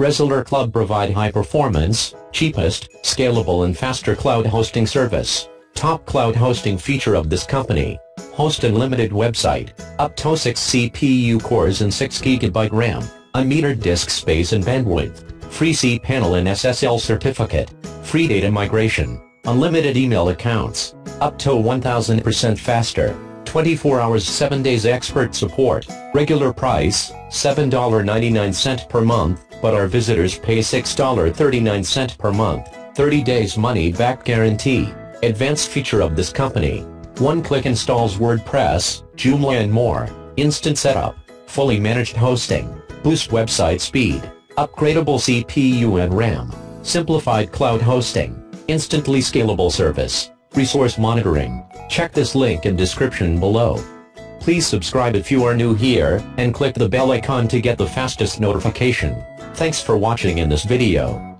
ResellerClub provide high-performance, cheapest, scalable and faster cloud hosting service. Top cloud hosting feature of this company. Host unlimited website, up to 6 CPU cores and 6GB RAM, unmetered disk space and bandwidth, free cPanel and SSL certificate, free data migration, unlimited email accounts, up to 1000% faster. 24 hours 7 days expert support, regular price, $7.99 per month, but our visitors pay $6.39 per month, 30 days money back guarantee, advanced feature of this company, one-click installs WordPress, Joomla and more, instant setup, fully managed hosting, boost website speed, upgradable CPU and RAM, simplified cloud hosting, instantly scalable service, resource monitoring. Check this link in description below. Please subscribe if you are new here, and click the bell icon to get the fastest notification. Thanks for watching in this video.